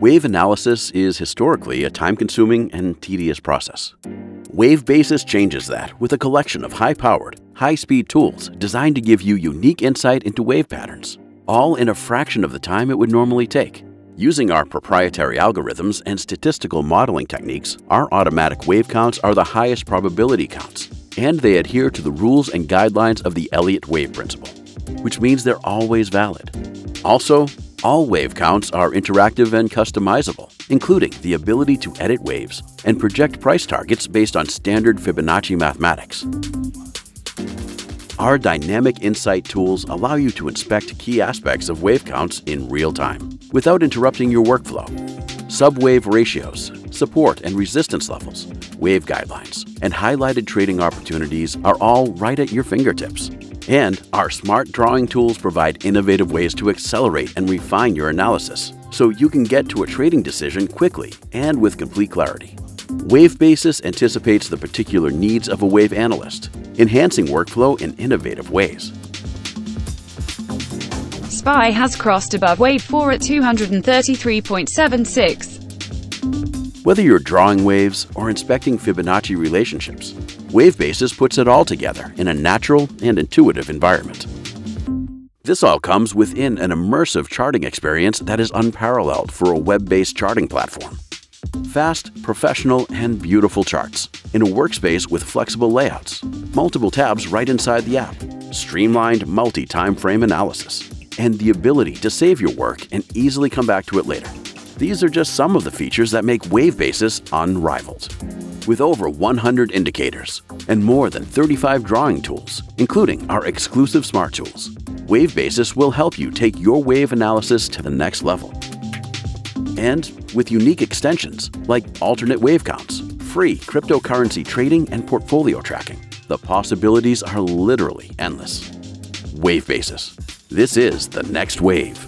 Wave analysis is historically a time-consuming and tedious process. WaveBasis changes that with a collection of high-powered, high-speed tools designed to give you unique insight into wave patterns, all in a fraction of the time it would normally take. Using our proprietary algorithms and statistical modeling techniques, our automatic wave counts are the highest probability counts, and they adhere to the rules and guidelines of the Elliott wave principle, which means they're always valid. Also, all wave counts are interactive and customizable, including the ability to edit waves and project price targets based on standard Fibonacci mathematics. Our dynamic insight tools allow you to inspect key aspects of wave counts in real time without interrupting your workflow. Subwave ratios, support and resistance levels, wave guidelines, and highlighted trading opportunities are all right at your fingertips. And our smart drawing tools provide innovative ways to accelerate and refine your analysis so you can get to a trading decision quickly and with complete clarity. WaveBasis anticipates the particular needs of a wave analyst, enhancing workflow in innovative ways. SPY has crossed above wave 4 at 233.76. Whether you're drawing waves or inspecting Fibonacci relationships, WaveBasis puts it all together in a natural and intuitive environment. This all comes within an immersive charting experience that is unparalleled for a web-based charting platform. Fast, professional, and beautiful charts in a workspace with flexible layouts, multiple tabs right inside the app, streamlined multi-time frame analysis, and the ability to save your work and easily come back to it later. These are just some of the features that make WaveBasis unrivaled. With over 100 indicators and more than 35 drawing tools, including our exclusive Smart Tools, WaveBasis will help you take your wave analysis to the next level. And with unique extensions like alternate wave counts, free cryptocurrency trading, and portfolio tracking, the possibilities are literally endless. WaveBasis. This is the next wave.